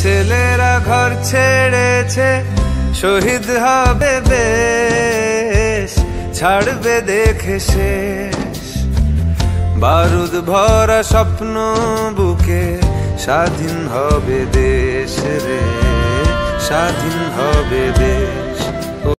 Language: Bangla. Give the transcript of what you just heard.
ছেলেরা ঘর ছেড়েছে, শহীদ হবে বেশ, ছাড়বে দেখে শেষ। বারুদ ভরা স্বপ্ন বুকে, স্বাধীন হবে দেশ রে, স্বাধীন হবে দেশ।